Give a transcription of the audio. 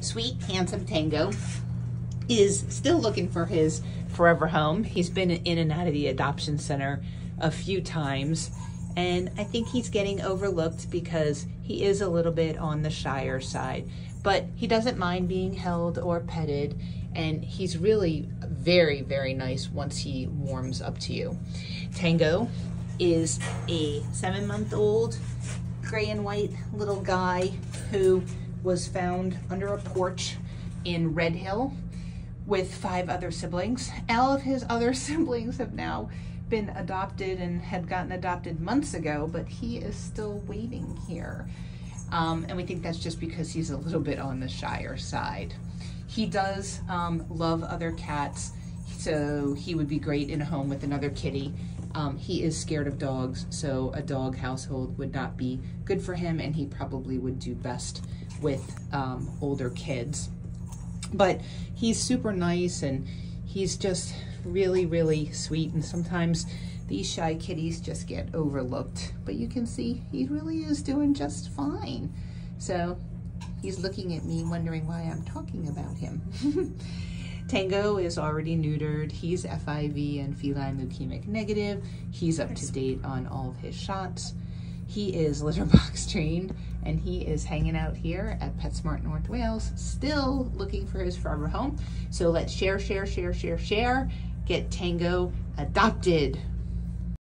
sweet, handsome Tango is still looking for his forever home. He's been in and out of the adoption center a few times, and I think he's getting overlooked because he is a little bit on the shyer side. But he doesn't mind being held or petted, and he's really very, very nice once he warms up to you. Tango is a seven month old gray and white little guy who was found under a porch in Red Hill with five other siblings. All of his other siblings have now been adopted and had gotten adopted months ago, but he is still waiting here. Um, and we think that's just because he's a little bit on the shyer side. He does um, love other cats, so he would be great in a home with another kitty. Um, he is scared of dogs, so a dog household would not be good for him, and he probably would do best with um, older kids. But he's super nice and he's just really, really sweet. And sometimes these shy kitties just get overlooked. But you can see he really is doing just fine. So he's looking at me wondering why I'm talking about him. Tango is already neutered. He's FIV and feline leukemia negative. He's up to date on all of his shots. He is litter box trained and he is hanging out here at PetSmart North Wales, still looking for his forever home. So let's share, share, share, share, share. Get Tango adopted.